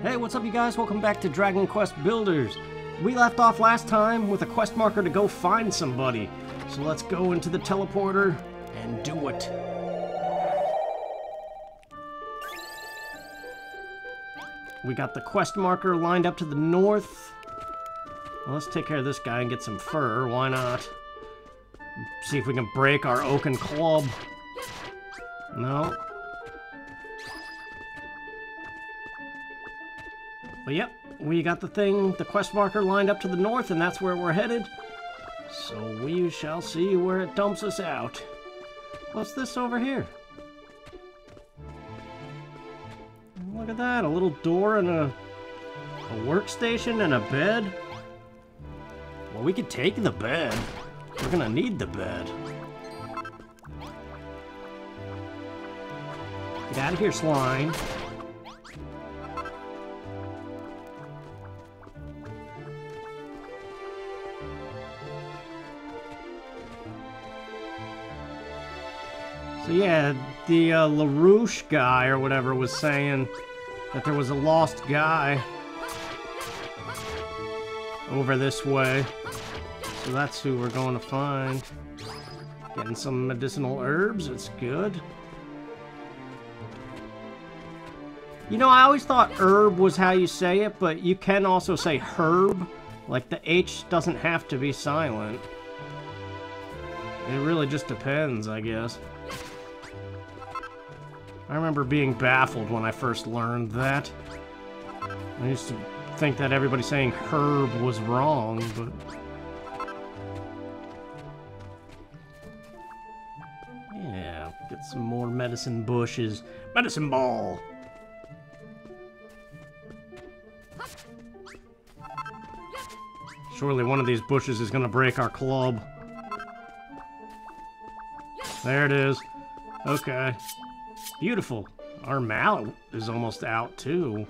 Hey, what's up you guys? Welcome back to Dragon Quest Builders. We left off last time with a quest marker to go find somebody. So let's go into the teleporter and do it. We got the quest marker lined up to the north. Well, let's take care of this guy and get some fur. Why not? See if we can break our oaken club. No, But yep, we got the thing, the quest marker lined up to the north, and that's where we're headed. So we shall see where it dumps us out. What's this over here? Look at that, a little door and a, a workstation and a bed. Well, we could take the bed. We're gonna need the bed. Get out of here, slime. So yeah, the uh, LaRouche guy or whatever was saying that there was a lost guy over this way. So that's who we're going to find. Getting some medicinal herbs, it's good. You know, I always thought herb was how you say it, but you can also say herb. Like, the H doesn't have to be silent. It really just depends, I guess. I remember being baffled when I first learned that. I used to think that everybody saying herb was wrong, but... Yeah, get some more medicine bushes. Medicine ball! Surely one of these bushes is gonna break our club. There it is. Okay. Beautiful. Our mallet is almost out, too.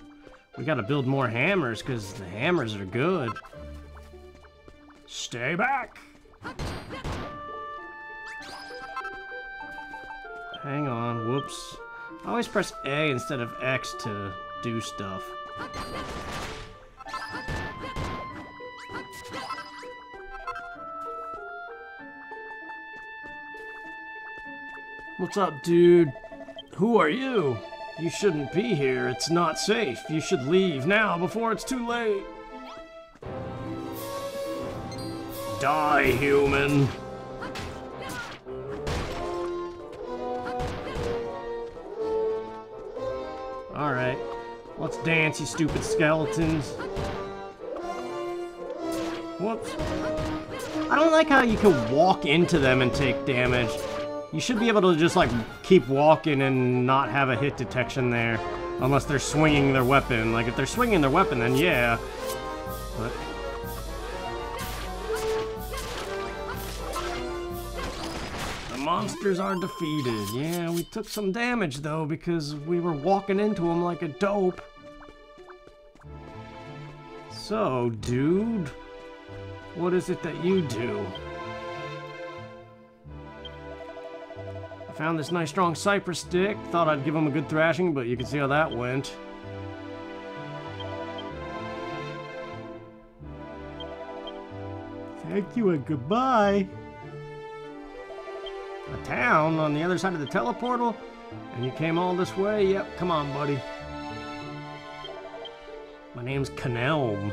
We gotta build more hammers, because the hammers are good. Stay back! Hang on, whoops. I always press A instead of X to do stuff. What's up, dude? Who are you? You shouldn't be here. It's not safe. You should leave now before it's too late. Die, human. Alright. Let's dance, you stupid skeletons. Whoops. I don't like how you can walk into them and take damage. You should be able to just, like, keep walking and not have a hit detection there. Unless they're swinging their weapon. Like, if they're swinging their weapon, then yeah. But... The monsters are defeated. Yeah, we took some damage, though, because we were walking into them like a dope. So, dude, what is it that you do? Found this nice strong cypress stick. Thought I'd give him a good thrashing, but you can see how that went. Thank you and goodbye. A town on the other side of the teleportal? And you came all this way? Yep, come on, buddy. My name's Canelm.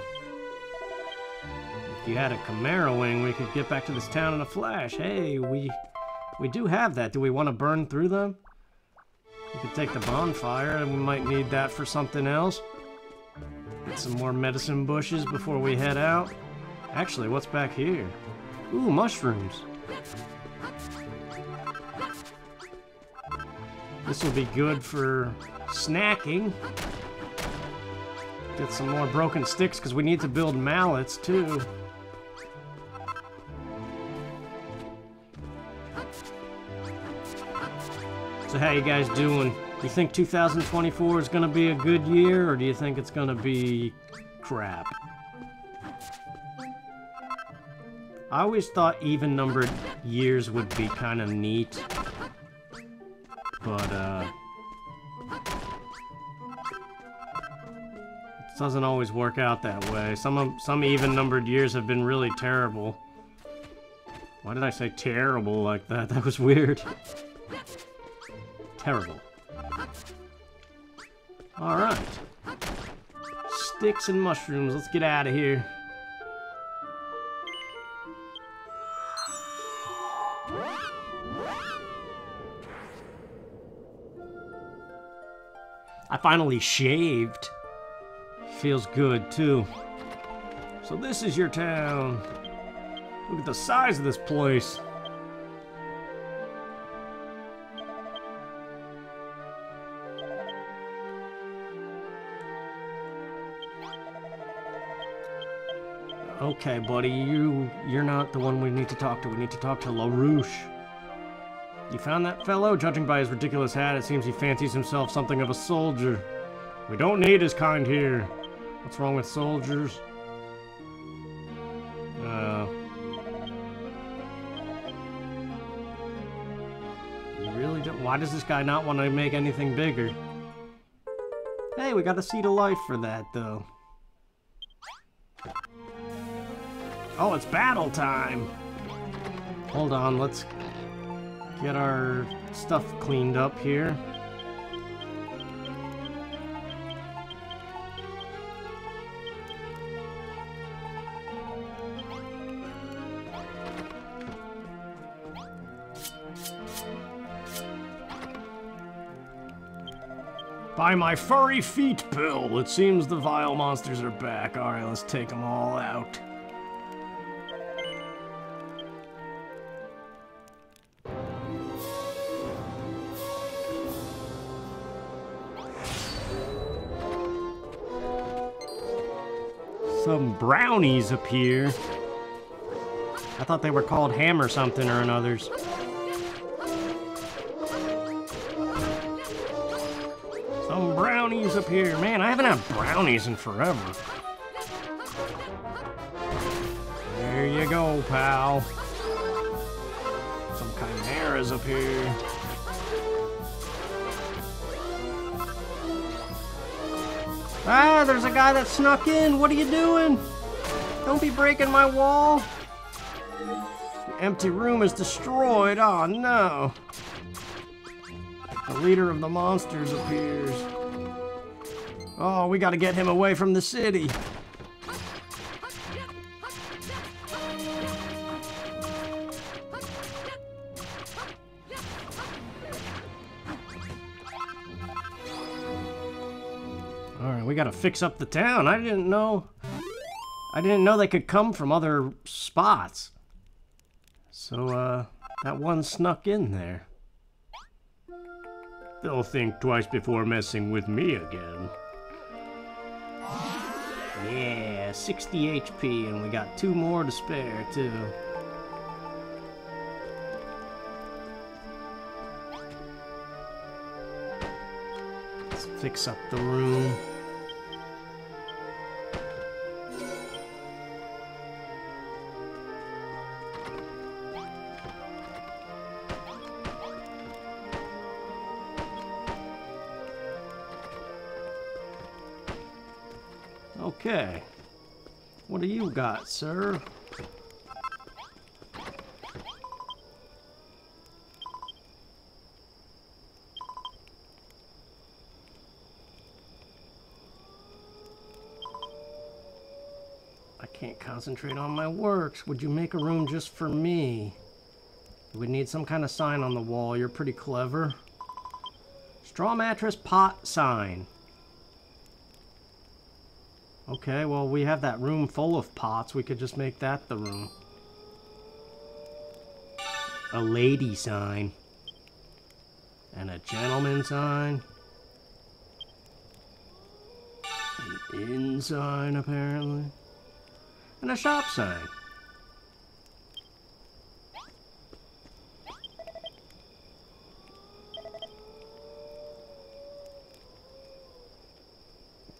If you had a Chimera wing, we could get back to this town in a flash. Hey, we we do have that. Do we want to burn through them? We could take the bonfire, and we might need that for something else. Get some more medicine bushes before we head out. Actually, what's back here? Ooh, mushrooms. This will be good for snacking. Get some more broken sticks, because we need to build mallets, too. So how you guys doing? You think 2024 is gonna be a good year, or do you think it's gonna be crap? I always thought even-numbered years would be kind of neat. But, uh... It doesn't always work out that way. Some of, some even-numbered years have been really terrible. Why did I say terrible like that? That was weird. Terrible. Alright. Sticks and mushrooms. Let's get out of here. I finally shaved. Feels good, too. So this is your town. Look at the size of this place. Okay, buddy, you you're not the one we need to talk to. We need to talk to LaRouche. You found that fellow? Judging by his ridiculous hat, it seems he fancies himself something of a soldier. We don't need his kind here. What's wrong with soldiers? Uh... You really don't... Why does this guy not want to make anything bigger? Hey, we got a seed of life for that, though. Oh, it's battle time! Hold on, let's get our stuff cleaned up here. By my furry feet, Bill! It seems the vile monsters are back. Alright, let's take them all out. Brownies appear. I thought they were called ham or something or another's. Some brownies appear. Man, I haven't had brownies in forever. There you go, pal. Some chimeras appear. Ah, there's a guy that snuck in. What are you doing? Don't be breaking my wall. The empty room is destroyed. Oh, no. The leader of the monsters appears. Oh, we gotta get him away from the city. Fix up the town. I didn't know... I didn't know they could come from other spots. So, uh, that one snuck in there. They'll think twice before messing with me again. Yeah, 60 HP, and we got two more to spare, too. Fix up the room. Okay. What do you got, sir? I can't concentrate on my works. Would you make a room just for me? We need some kind of sign on the wall. You're pretty clever. Straw mattress pot sign. Okay, well, we have that room full of pots. We could just make that the room. A lady sign. And a gentleman sign. An inn sign, apparently. And a shop sign.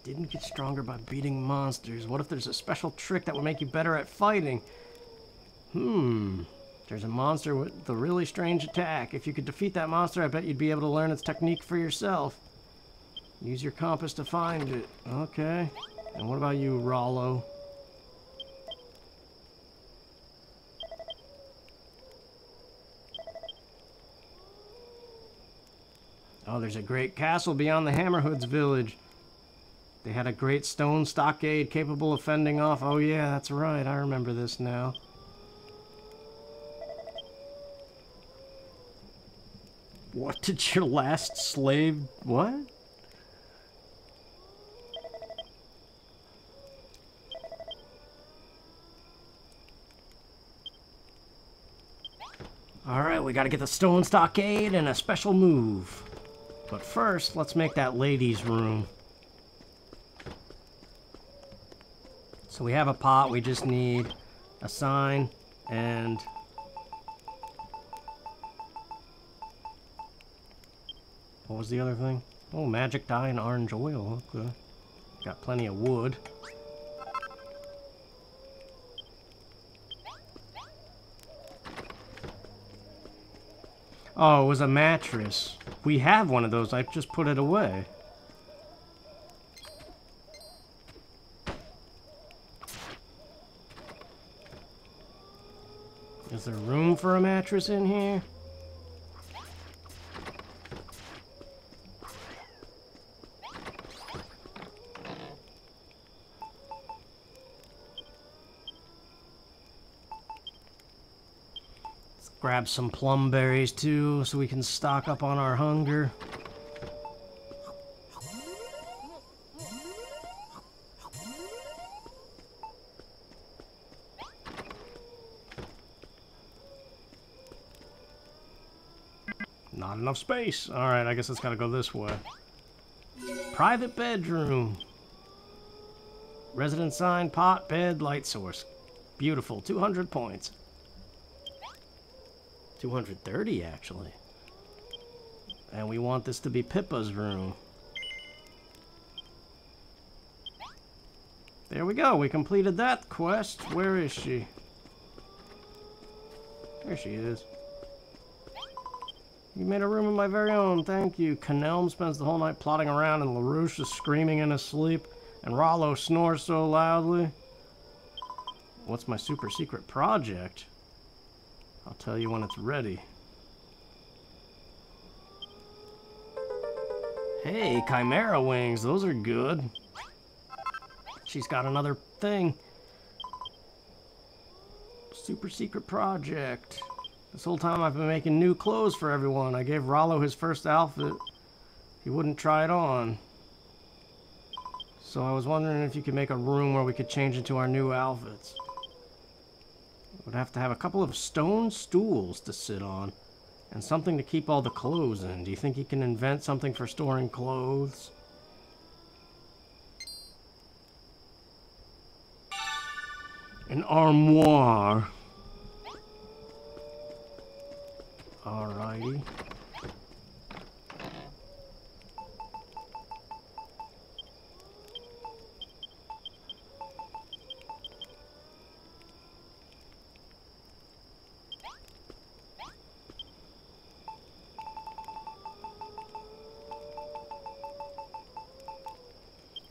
Didn't get stronger by beating monsters. What if there's a special trick that would make you better at fighting? Hmm. There's a monster with a really strange attack. If you could defeat that monster, I bet you'd be able to learn its technique for yourself. Use your compass to find it. Okay. And what about you, Rollo? Oh, there's a great castle beyond the Hammerhoods village. They had a great stone stockade capable of fending off... Oh yeah, that's right, I remember this now. What did your last slave... What? Alright, we gotta get the stone stockade and a special move. But first, let's make that ladies' room. So we have a pot, we just need a sign and... What was the other thing? Oh, magic dye and orange oil. Okay. Got plenty of wood. Oh, it was a mattress. We have one of those. I just put it away. There room for a mattress in here? Let's grab some plum berries too so we can stock up on our hunger. Enough space. Alright, I guess it's gotta go this way. Private bedroom. Resident sign, pot, bed, light source. Beautiful. 200 points. 230 actually. And we want this to be Pippa's room. There we go, we completed that quest. Where is she? There she is. You made a room of my very own, thank you. Canelm spends the whole night plotting around and LaRouche is screaming in his sleep. And Rollo snores so loudly. What's my super secret project? I'll tell you when it's ready. Hey, Chimera wings, those are good. She's got another thing. Super secret project. This whole time I've been making new clothes for everyone. I gave Rollo his first outfit. He wouldn't try it on. So I was wondering if you could make a room where we could change into our new outfits. Would have to have a couple of stone stools to sit on. And something to keep all the clothes in. Do you think you can invent something for storing clothes? An armoire. Alrighty.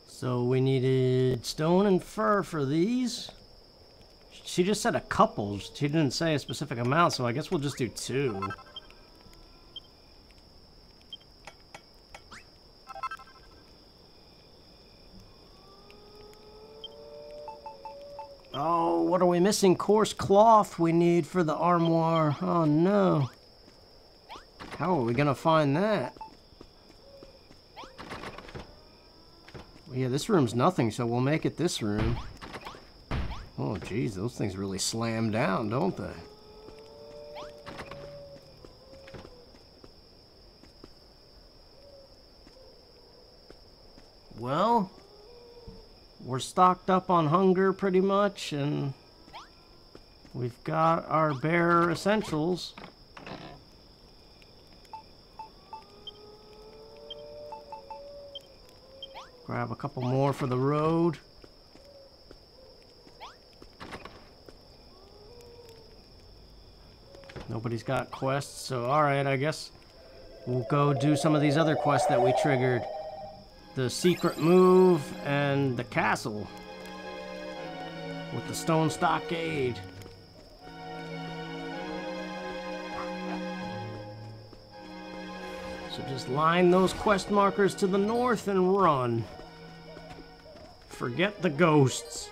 So we needed stone and fur for these. She just said a couple. She didn't say a specific amount, so I guess we'll just do two. Oh, what are we missing? Coarse cloth we need for the armoire. Oh no. How are we gonna find that? Yeah, this room's nothing, so we'll make it this room. Oh, geez, those things really slam down, don't they? Well, we're stocked up on hunger pretty much, and we've got our bare essentials. Grab a couple more for the road. Nobody's got quests, so alright, I guess we'll go do some of these other quests that we triggered. the secret move and the castle with the stone stockade. So just line those quest markers to the north and run. Forget the ghosts.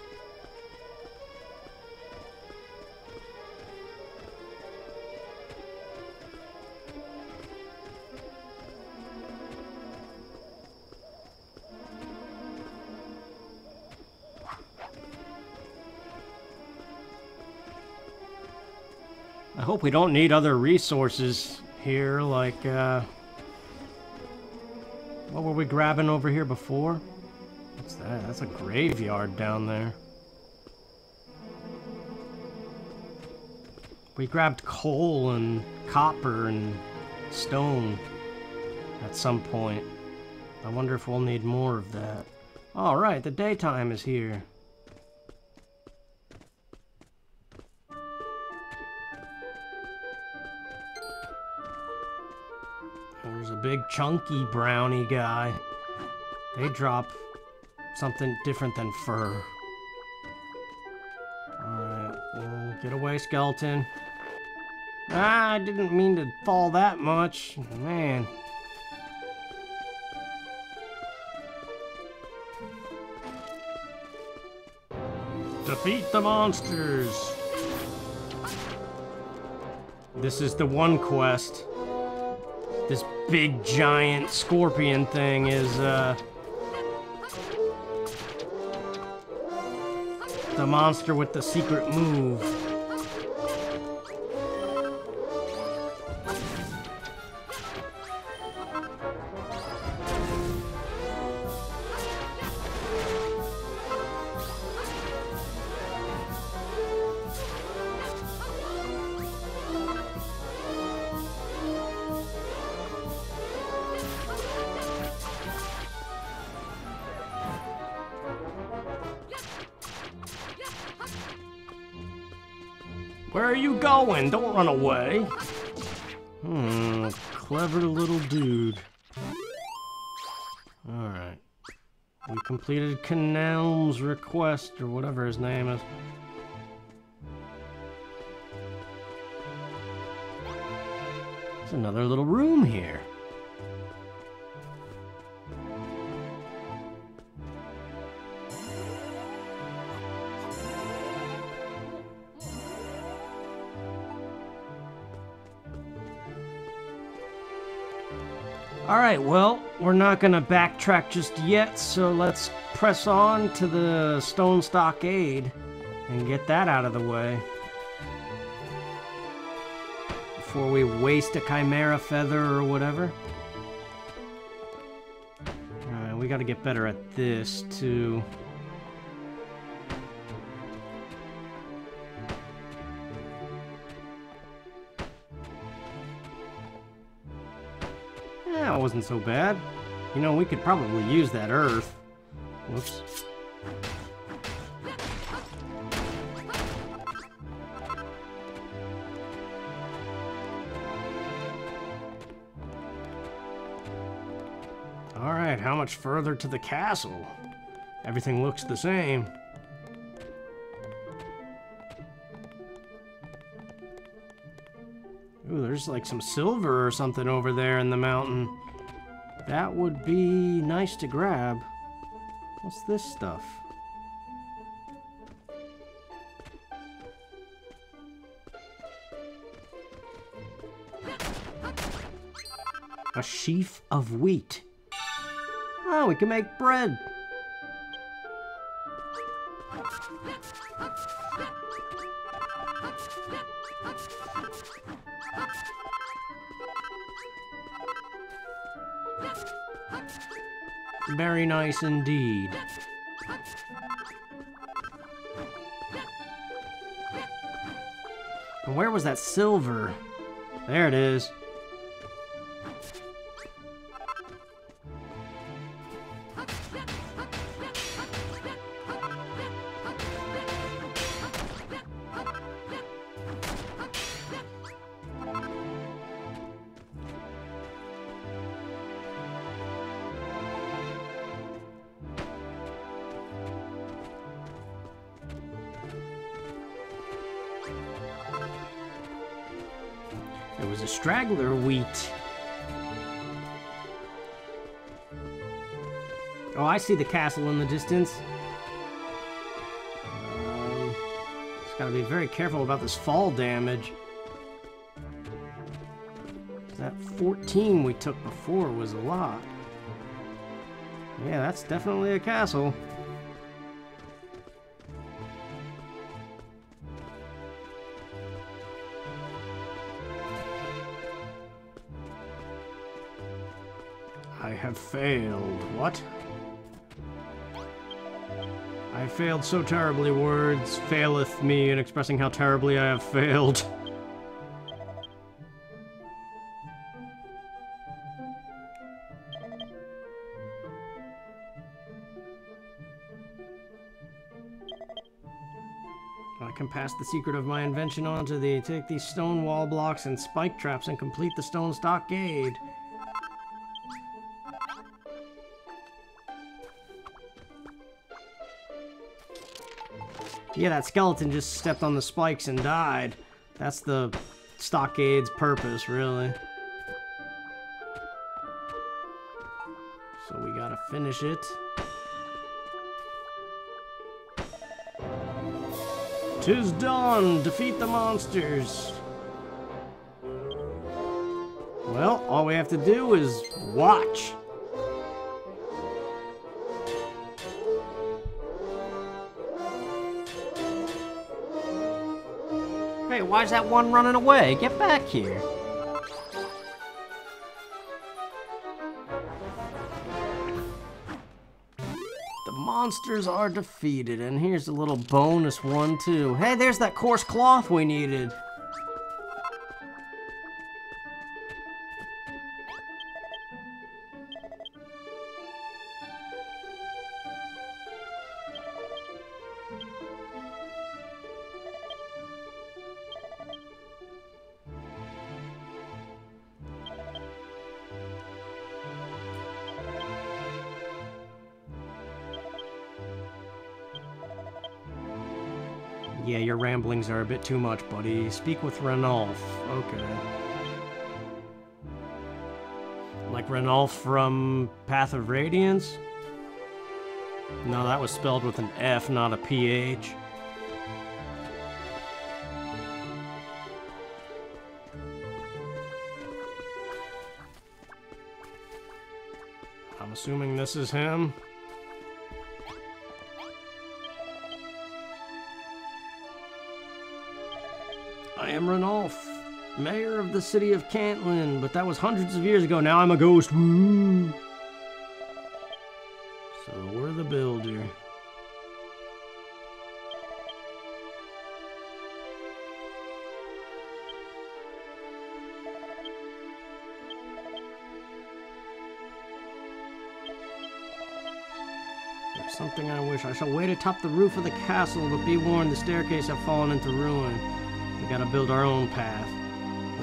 I hope we don't need other resources here, like, uh... What were we grabbing over here before? What's that? That's a graveyard down there. We grabbed coal and copper and stone at some point. I wonder if we'll need more of that. Alright, the daytime is here. Chunky brownie guy. They drop something different than fur. Alright, well, get away, skeleton. Ah, I didn't mean to fall that much. Man. Defeat the monsters! This is the one quest. Big giant scorpion thing is, uh... The monster with the secret move. Run away. Hmm, clever little dude. Alright. We completed Canal's request, or whatever his name is. There's another little room here. Not gonna backtrack just yet, so let's press on to the stone stockade and get that out of the way. Before we waste a chimera feather or whatever. Alright, we gotta get better at this too. Eh, that wasn't so bad. You know, we could probably use that earth. Whoops. Alright, how much further to the castle? Everything looks the same. Ooh, there's like some silver or something over there in the mountain. That would be nice to grab. What's this stuff? A sheaf of wheat. Oh, we can make bread. Nice indeed. And where was that silver? There it is. See the castle in the distance. Um, just gotta be very careful about this fall damage. That 14 we took before was a lot. Yeah, that's definitely a castle. I have failed. What? I failed so terribly. Words faileth me in expressing how terribly I have failed. I can pass the secret of my invention on to thee. Take these stone wall blocks and spike traps and complete the stone stockade. Yeah, that skeleton just stepped on the spikes and died. That's the stockade's purpose, really. So we gotta finish it. Tis done! Defeat the monsters! Well, all we have to do is watch. Hey, why's that one running away? Get back here. The monsters are defeated, and here's a little bonus one, too. Hey, there's that coarse cloth we needed. Yeah, your ramblings are a bit too much, buddy. Speak with Ranulf. Okay. Like Ranulf from Path of Radiance? No, that was spelled with an F, not a PH. I'm assuming this is him. The city of Cantlin, but that was hundreds of years ago. Now I'm a ghost. Woo! So we're the builder. There's something I wish. I shall wait atop the roof of the castle, but be warned, the staircase have fallen into ruin. We gotta build our own path.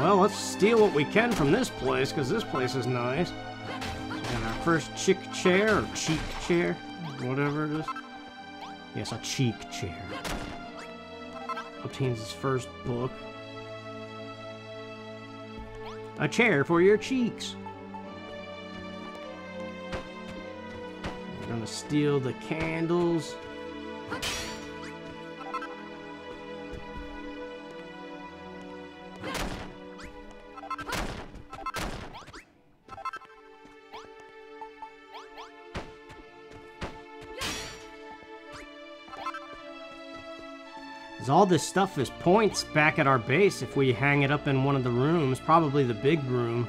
Well, let's steal what we can from this place, because this place is nice. And our first chick chair, or cheek chair, whatever it is. Yes, a cheek chair. Obtains his first book. A chair for your cheeks. We're gonna steal the candles. All this stuff is points back at our base if we hang it up in one of the rooms, probably the big room.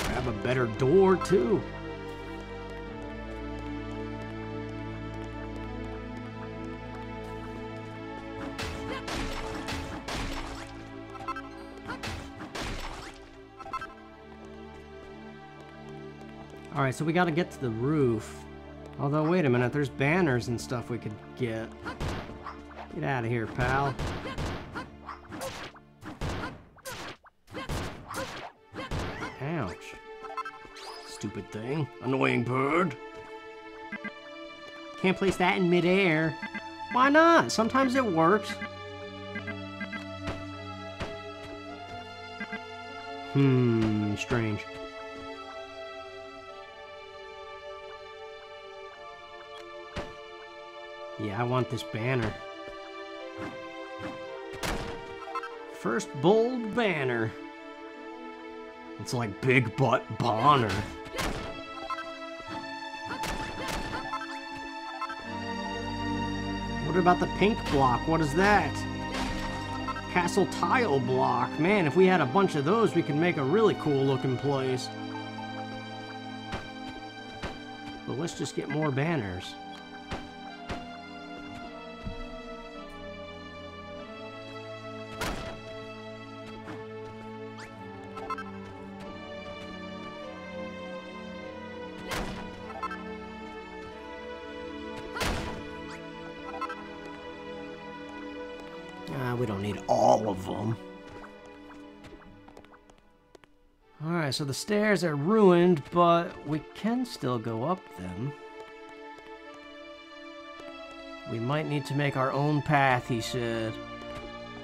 Have a better door too. So we gotta get to the roof. Although, wait a minute, there's banners and stuff we could get. Get out of here, pal. Ouch. Stupid thing. Annoying bird. Can't place that in midair. Why not? Sometimes it works. Hmm, strange. I want this banner. First bold banner. It's like Big Butt Bonner. What about the pink block? What is that? Castle tile block. Man, if we had a bunch of those, we could make a really cool looking place. But let's just get more banners. We don't need all of them. Alright, so the stairs are ruined, but we can still go up them. We might need to make our own path, he said.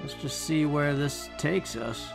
Let's just see where this takes us.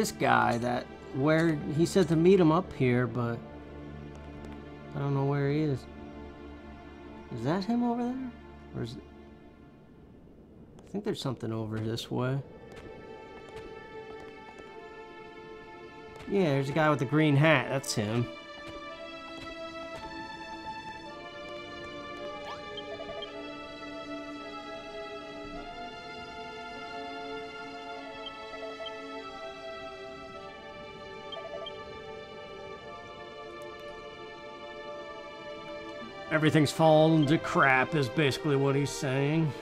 This guy that where he said to meet him up here, but I don't know where he is. Is that him over there? Or is it I think there's something over this way. Yeah, there's a guy with the green hat. That's him. Everything's fallen to crap is basically what he's saying.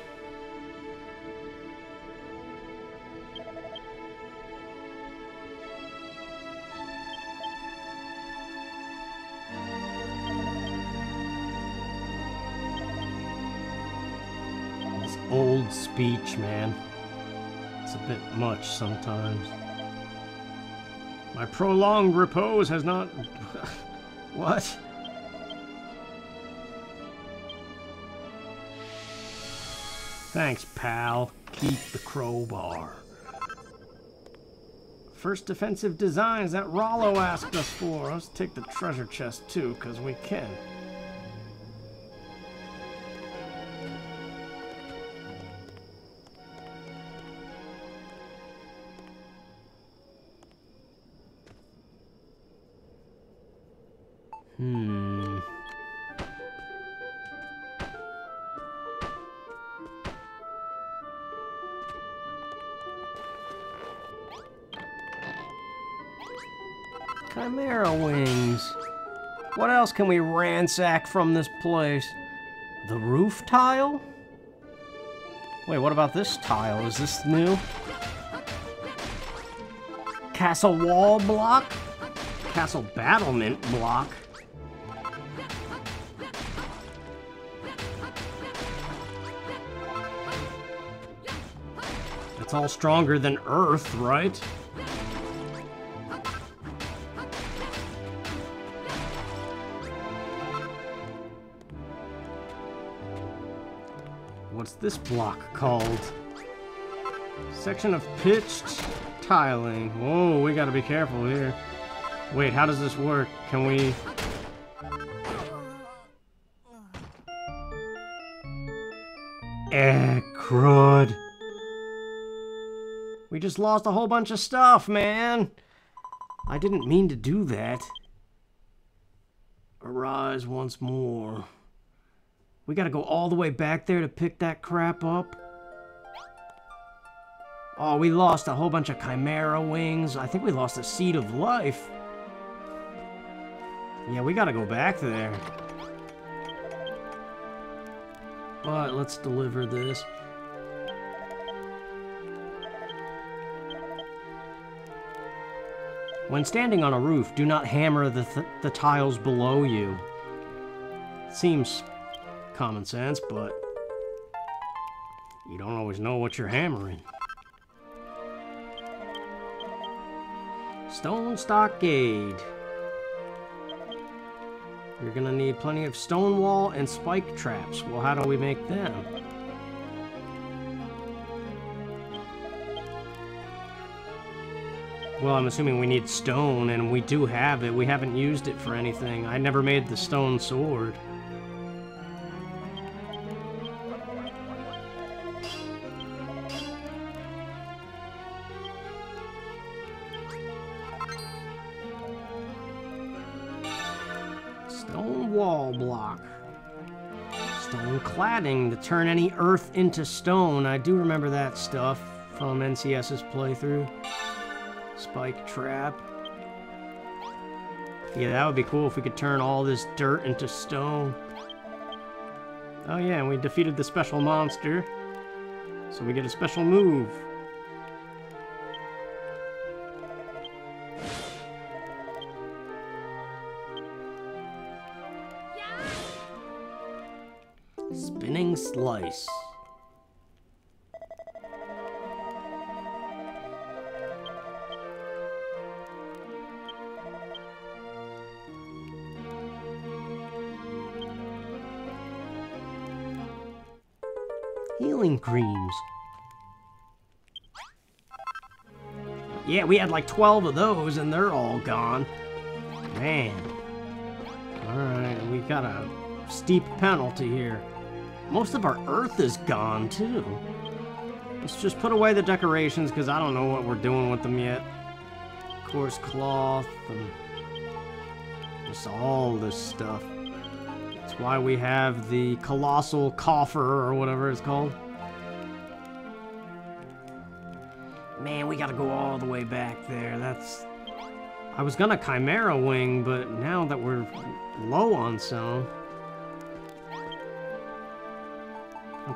This old speech, man. It's a bit much sometimes. My prolonged repose has not... what? Thanks, pal. Keep the crowbar. First defensive designs that Rollo asked us for. Let's take the treasure chest too, because we can. Can we ransack from this place? The roof tile? Wait, what about this tile? Is this new? Castle wall block? Castle battlement block? It's all stronger than Earth, right? This block called? Section of pitched tiling. Whoa, we gotta be careful here. Wait, how does this work? Can we... Eh, crud. We just lost a whole bunch of stuff, man. I didn't mean to do that. Arise once more. We gotta go all the way back there to pick that crap up. Oh, we lost a whole bunch of Chimera wings. I think we lost a Seed of Life. Yeah, we gotta go back there. But let's deliver this. When standing on a roof, do not hammer the, th the tiles below you. Seems common sense, but you don't always know what you're hammering. Stone stockade. You're gonna need plenty of stone wall and spike traps. Well, how do we make them? Well, I'm assuming we need stone, and we do have it. We haven't used it for anything. I never made the stone sword. To turn any earth into stone. I do remember that stuff from NCS's playthrough. Spike trap. Yeah, that would be cool if we could turn all this dirt into stone. Oh yeah, and we defeated the special monster. So we get a special move. Slice. Healing creams. Yeah, we had like 12 of those and they're all gone. Man. Alright, we got a steep penalty here. Most of our earth is gone, too. Let's just put away the decorations, because I don't know what we're doing with them yet. Coarse cloth, and just all this stuff. That's why we have the colossal coffer, or whatever it's called. Man, we gotta go all the way back there. That's... I was gonna Chimera Wing, but now that we're low on some...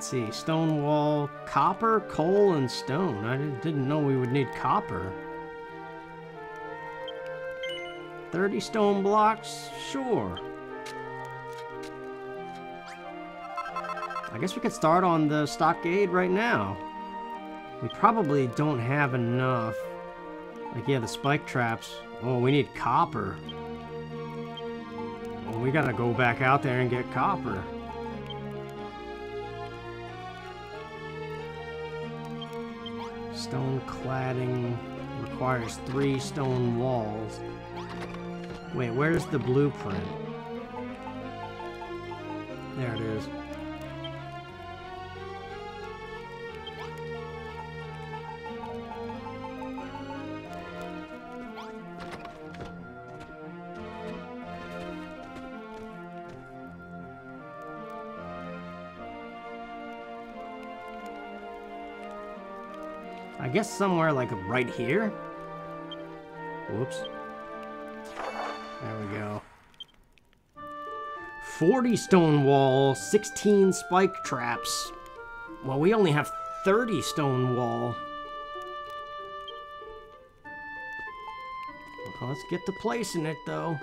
Let's see, stone wall, copper, coal, and stone. I didn't know we would need copper. 30 stone blocks? Sure. I guess we could start on the stockade right now. We probably don't have enough. Like, yeah, the spike traps. Oh, we need copper. Well, we gotta go back out there and get copper. Stone cladding requires three stone walls. Wait, where's the blueprint? There it is. Guess somewhere like right here? Whoops. There we go. 40 stone wall, 16 spike traps. Well, we only have 30 stone wall. Well, let's get to placing it, though.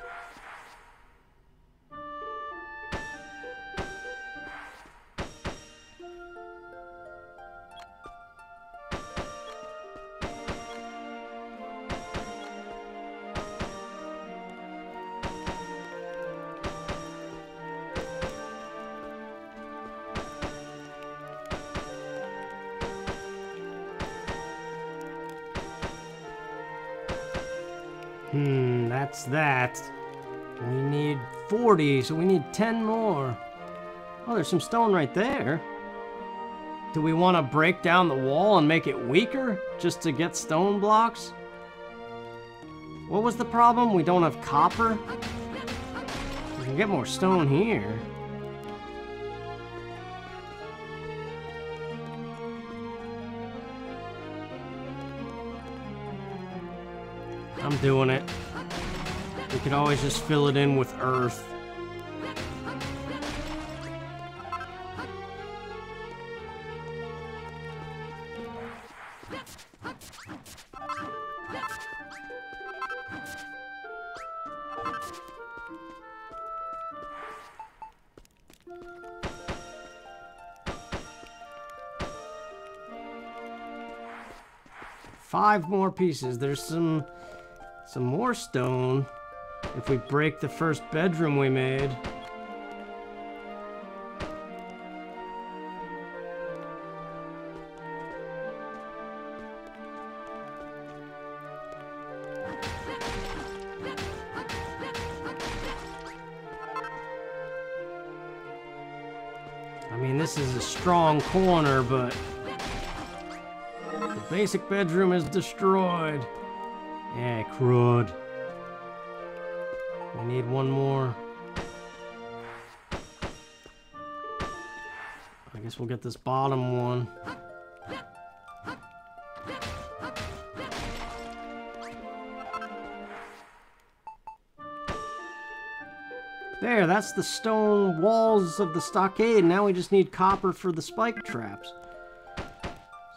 40, so we need 10 more. Oh, there's some stone right there. Do we want to break down the wall and make it weaker just to get stone blocks? What was the problem? We don't have copper? We can get more stone here. I'm doing it. We could always just fill it in with earth. Five more pieces. There's some some more stone if we break the first bedroom we made. I mean, this is a strong corner, but basic bedroom is destroyed. Yeah, crud. We need one more. I guess we'll get this bottom one. There, that's the stone walls of the stockade. Now we just need copper for the spike traps.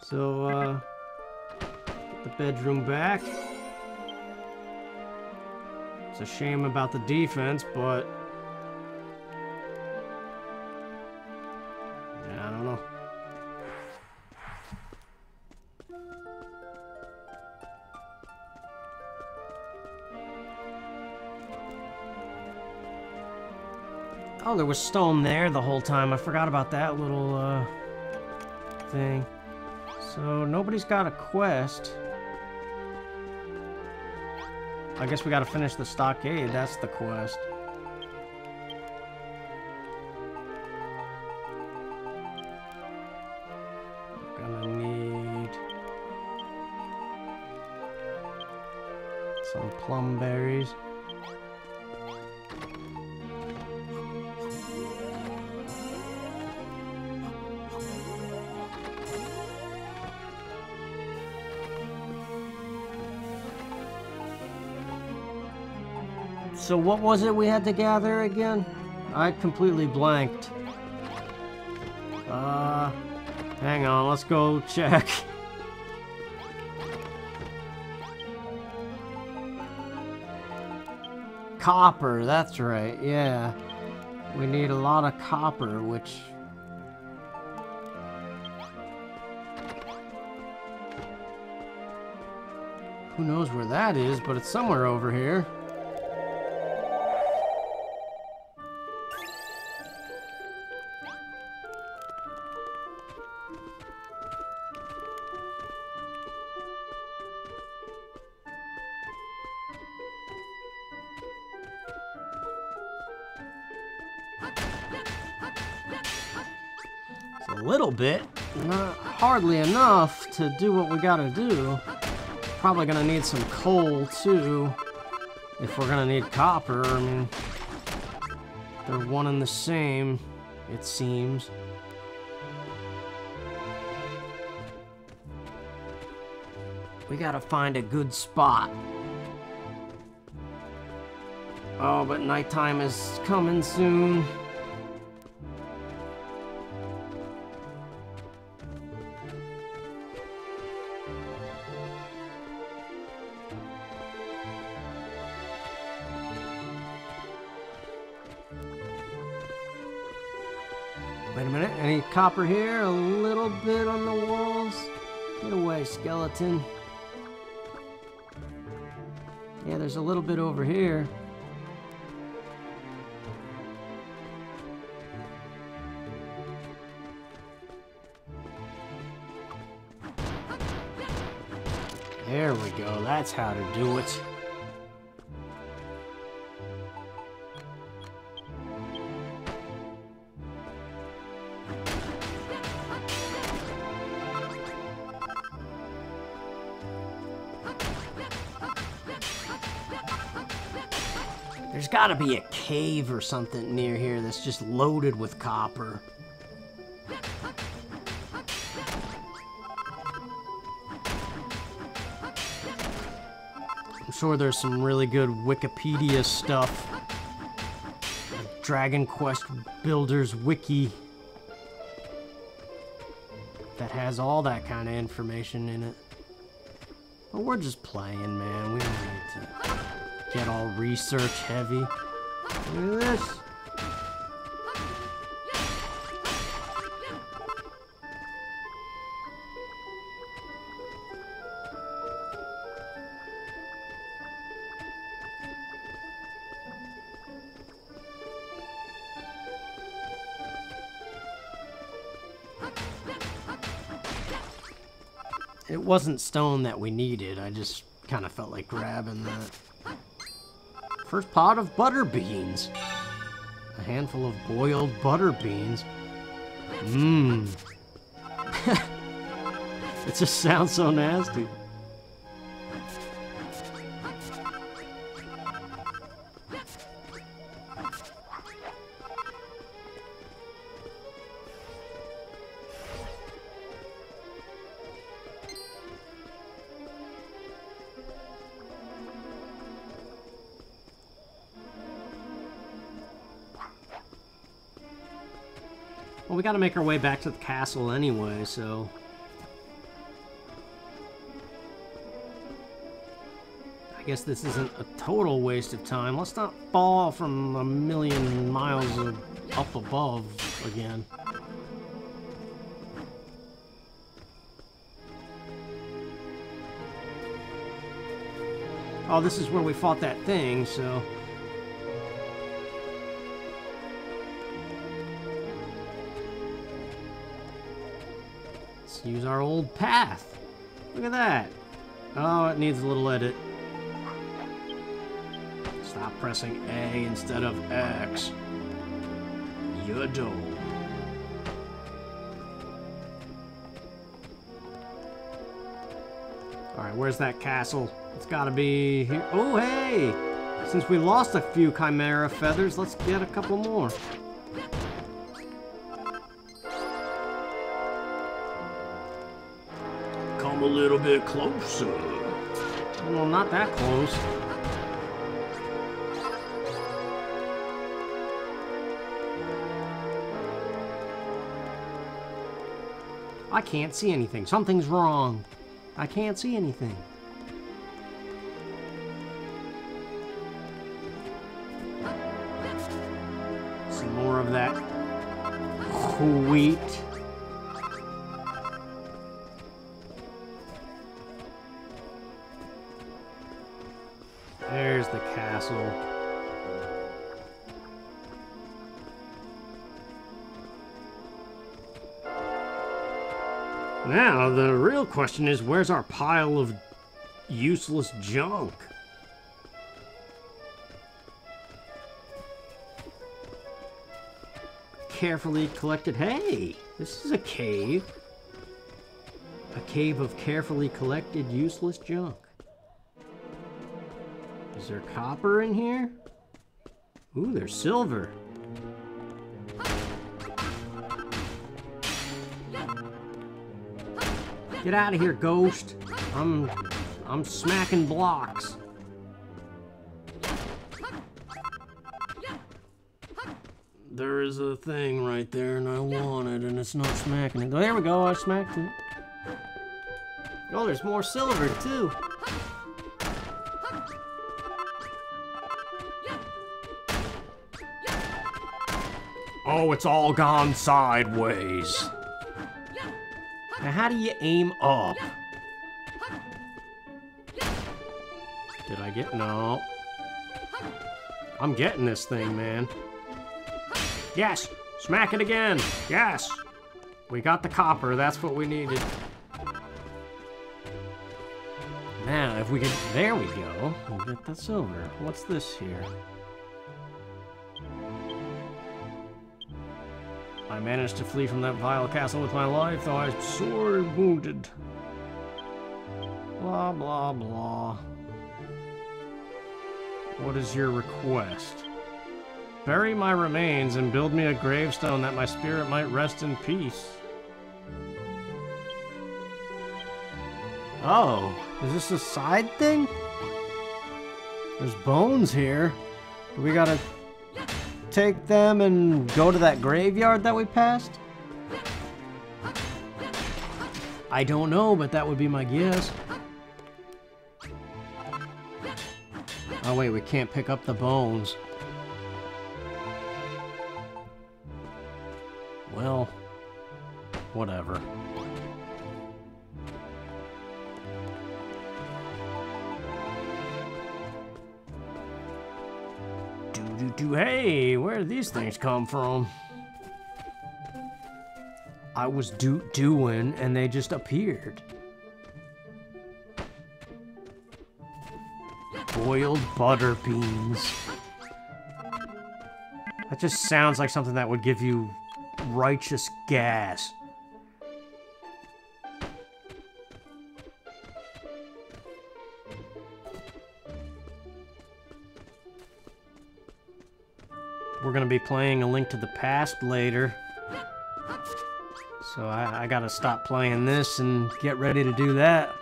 So, uh, bedroom back. It's a shame about the defense, but... Yeah, I don't know. Oh, there was stone there the whole time. I forgot about that little, uh, thing. So, nobody's got a quest. I guess we gotta finish the stockade. That's the quest. Some plum berries. So what was it we had to gather again? I completely blanked. Uh, hang on, let's go check. Copper, that's right, yeah. We need a lot of copper, which... Who knows where that is, but it's somewhere over here. To do what we gotta do. Probably gonna need some coal too, if we're gonna need copper. I mean, they're one and the same, it seems. We gotta find a good spot. Oh, but nighttime is coming soon. Wait a minute, any copper here? A little bit on the walls? Get away, skeleton. Yeah, there's a little bit over here. There we go, that's how to do it. Gotta be a cave or something near here that's just loaded with copper. I'm sure there's some really good Wikipedia stuff. Dragon Quest Builders Wiki that has all that kind of information in it. But we're just playing, man. We don't need to Get all research heavy. Look at this. It wasn't stone that we needed, I just kind of felt like grabbing that. First pot of butter beans. A handful of boiled butter beans. Mmm. it just sounds so nasty. We gotta make our way back to the castle anyway, so... I guess this isn't a total waste of time. Let's not fall from a million miles of up above again. Oh, this is where we fought that thing, so... use our old path. Look at that. Oh, it needs a little edit. Stop pressing A instead of X. You don't. Alright, where's that castle? It's gotta be here. Oh, hey! Since we lost a few Chimera feathers, let's get a couple more. Bit closer. Well, not that close. I can't see anything. Something's wrong. I can't see anything. Some more of that wheat. Now, the real question is, where's our pile of useless junk? Carefully collected... Hey! This is a cave. A cave of carefully collected useless junk. Is there copper in here? Ooh, there's silver. Get out of here, ghost. I'm... I'm smacking blocks. There is a thing right there, and I want it, and it's not smacking it. There we go, I smacked it. Oh, there's more silver, too. Oh, it's all gone sideways. Now, how do you aim up? Did I get... No. I'm getting this thing, man. Yes! Smack it again! Yes! We got the copper. That's what we needed. Now, if we can... There we go. We'll get the silver. What's this here? I managed to flee from that vile castle with my life, though I was sorely wounded. Blah, blah, blah. What is your request? Bury my remains and build me a gravestone that my spirit might rest in peace. Oh, is this a side thing? There's bones here. We gotta take them and go to that graveyard that we passed? I don't know, but that would be my guess. Oh wait, we can't pick up the bones. Well, whatever. you, hey, where did these things come from? I was do doing and they just appeared. Boiled butter beans. That just sounds like something that would give you righteous gas. We're gonna be playing A Link to the Past later. So I, I gotta stop playing this and get ready to do that.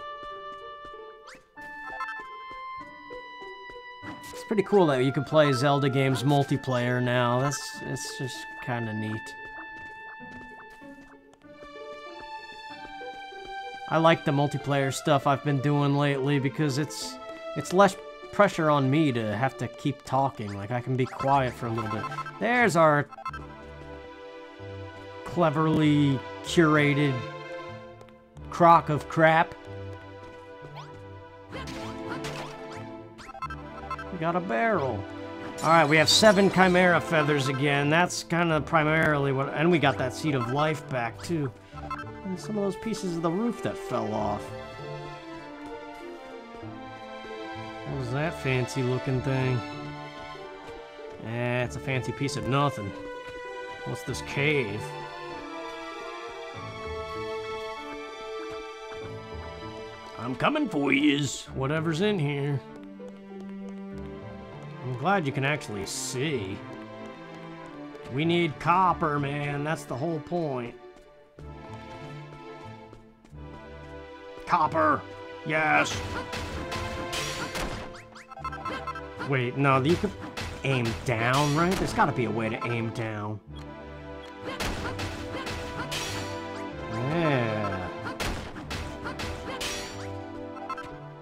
It's pretty cool that you can play Zelda games multiplayer now. That's it's just kind of neat. I like the multiplayer stuff I've been doing lately because it's it's less pressure on me to have to keep talking. Like I can be quiet for a little bit. There's our cleverly curated crock of crap. We got a barrel. Alright, we have seven Chimera feathers again. That's kind of primarily what... And we got that Seed of Life back, too. And some of those pieces of the roof that fell off. That fancy looking thing? Eh, it's a fancy piece of nothing. What's this cave? I'm coming for yous. Whatever's in here. I'm glad you can actually see. We need copper, man. That's the whole point. Copper! Yes! Wait, no, you could aim down, right? There's gotta be a way to aim down. Yeah.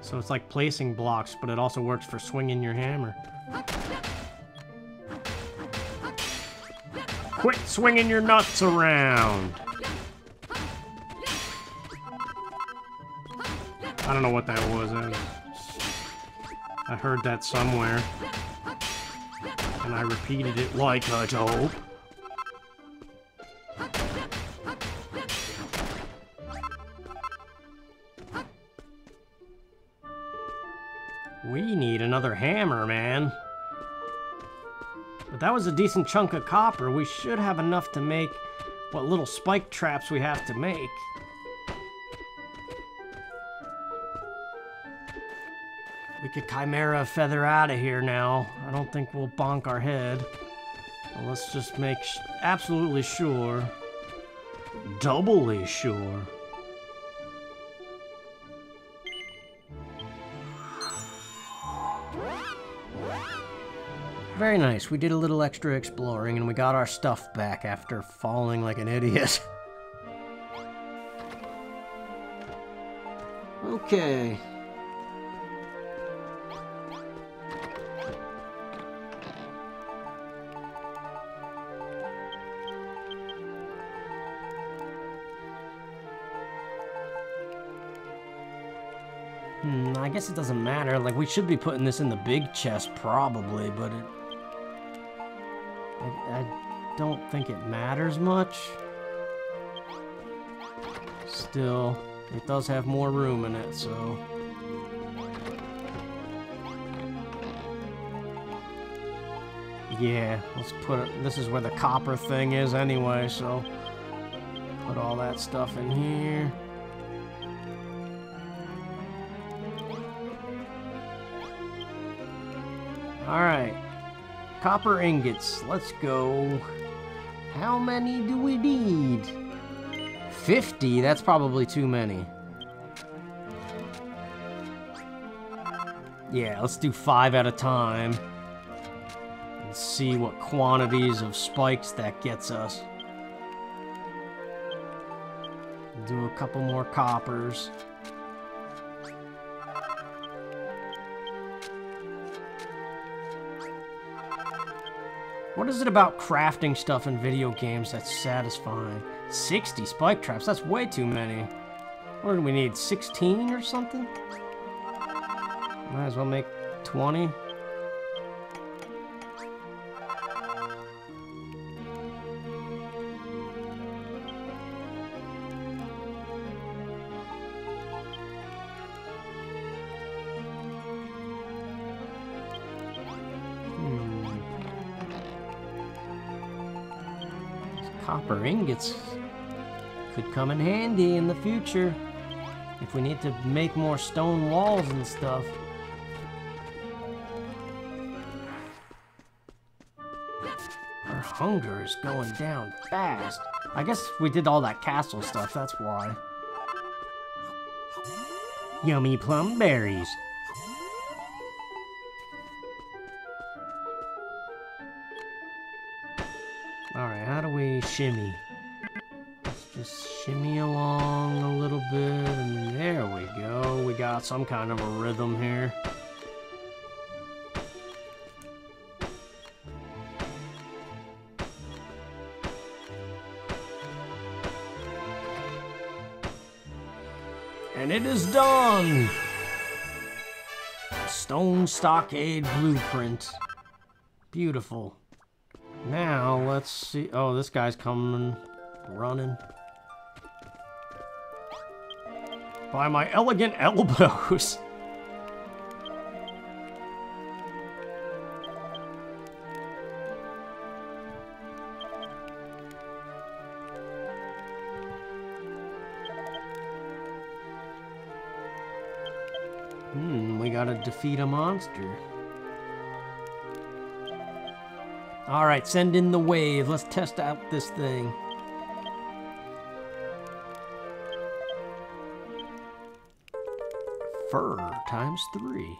So it's like placing blocks, but it also works for swinging your hammer. Quit swinging your nuts around! I don't know what that was. Eh? I, heard that somewhere. And I repeated it like a dope. We need another hammer, man. But that was a decent chunk of copper. We should have enough to make what little spike traps we have to make. We could Chimera feather out of here now. I don't think we'll bonk our head. Well, let's just make absolutely sure. Doubly sure. Very nice. We did a little extra exploring and we got our stuff back after falling like an idiot. okay. We should be putting this in the big chest, probably, but it I, I don't think it matters much. Still, it does have more room in it, so... Yeah, let's put it... This is where the copper thing is anyway, so... Put all that stuff in here. Copper ingots. Let's go. How many do we need? 50? That's probably too many. Yeah, let's do five at a time. And see what quantities of spikes that gets us. Do a couple more coppers. What is it about crafting stuff in video games that's satisfying? 60 spike traps? That's way too many. What do we need, 16 or something? Might as well make 20. Copper ingots could come in handy in the future if we need to make more stone walls and stuff. Our hunger is going down fast. I guess we did all that castle stuff, that's why. Yummy plum berries. Shimmy? Let's just shimmy along a little bit, and there we go. We got some kind of a rhythm here. And it is done! Stone Stockade Blueprint. Beautiful. Let's see. Oh, this guy's coming, running. By my elegant elbows. Hmm, we gotta defeat a monster. Alright, send in the wave. Let's test out this thing. Fur times three.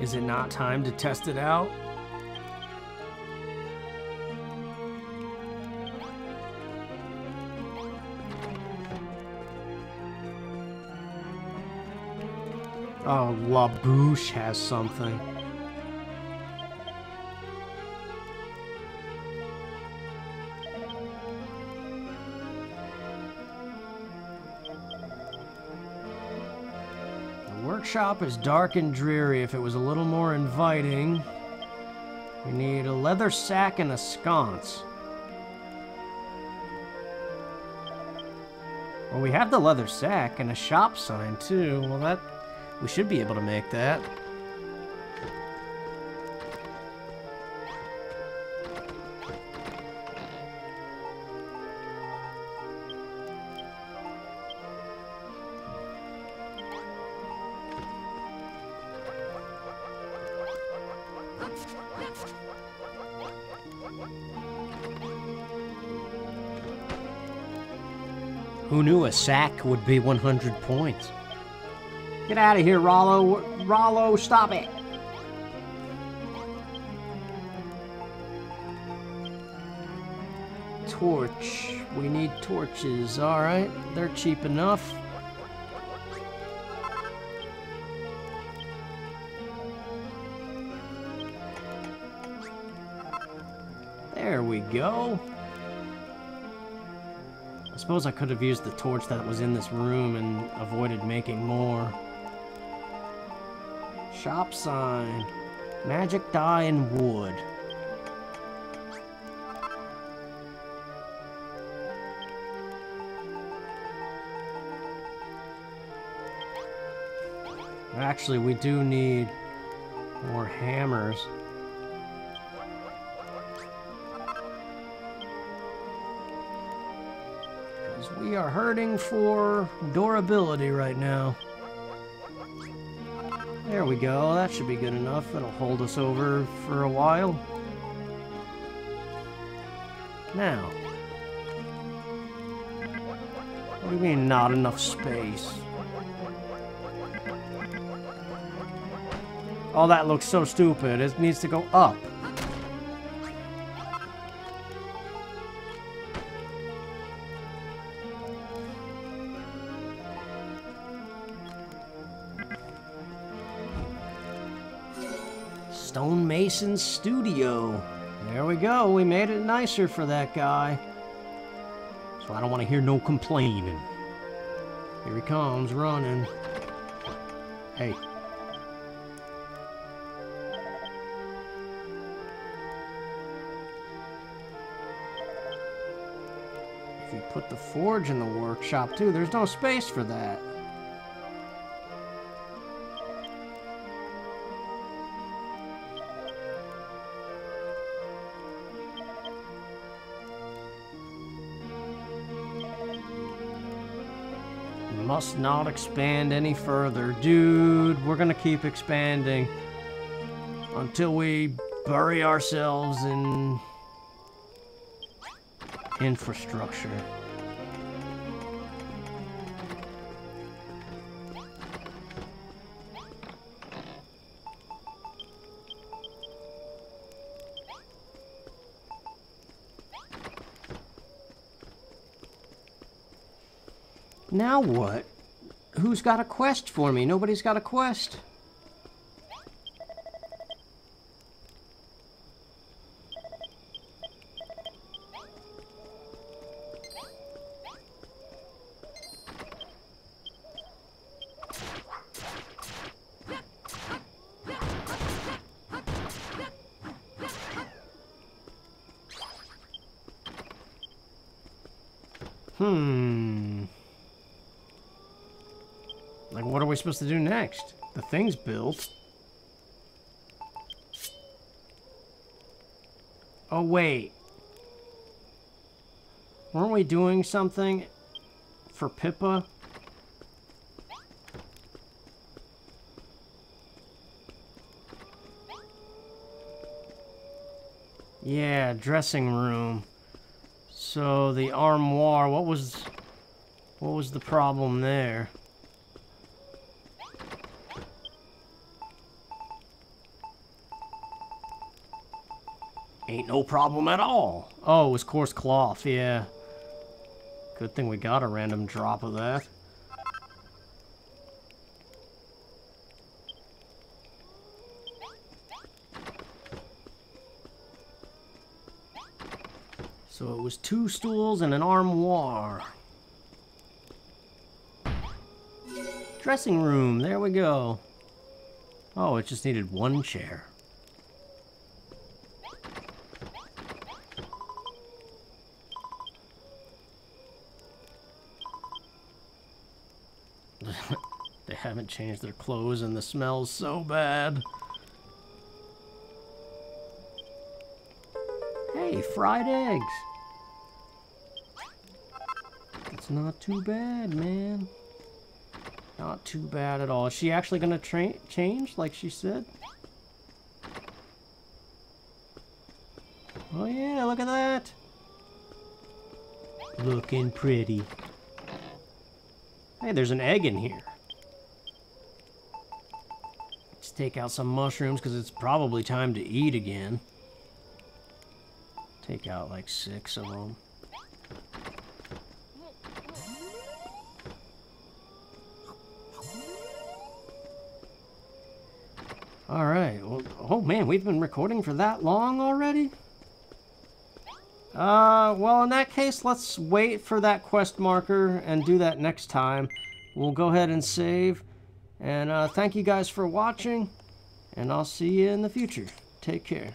Is it not time to test it out? Uh, oh, La Bouche has something. The workshop is dark and dreary. If it was a little more inviting, we need a leather sack and a sconce. Well, we have the leather sack and a shop sign, too. Well, that we should be able to make that. Who knew a sack would be 100 points? Get out of here, Rollo. Rollo, stop it. Torch. We need torches. Alright, they're cheap enough. There we go. I suppose I could have used the torch that was in this room and avoided making more. Shop sign. Magic dye and wood. Actually, we do need more hammers. Because we are hurting for durability right now. There we go, that should be good enough. That'll hold us over for a while. Now. What do you mean, not enough space? Oh, that looks so stupid. It needs to go up. Stonemason Studio. There we go. We made it nicer for that guy. So I don't want to hear no complaining. Here he comes, running. Hey. If you put the forge in the workshop too, there's no space for that. Must not expand any further. Dude, we're gonna keep expanding until we bury ourselves in infrastructure. Now what? Who's got a quest for me? Nobody's got a quest. We supposed to do next? The thing's built. Oh, wait. Weren't we doing something for Pippa? Yeah, dressing room. So the armoire, what was what was the problem there? Ain't no problem at all. Oh, it was coarse cloth, yeah. Good thing we got a random drop of that. So it was two stools and an armoire. Dressing room, there we go. Oh, it just needed one chair. they haven't changed their clothes and the smell's so bad. Hey, fried eggs. It's not too bad, man. Not too bad at all. Is she actually gonna change like she said? Oh yeah, look at that. Looking pretty. Hey, there's an egg in here. Take out some mushrooms because it's probably time to eat again. Take out like six of them. Alright, well, oh man, we've been recording for that long already? Uh, well, in that case, let's wait for that quest marker and do that next time. We'll go ahead and save. And uh, thank you guys for watching, and I'll see you in the future. Take care.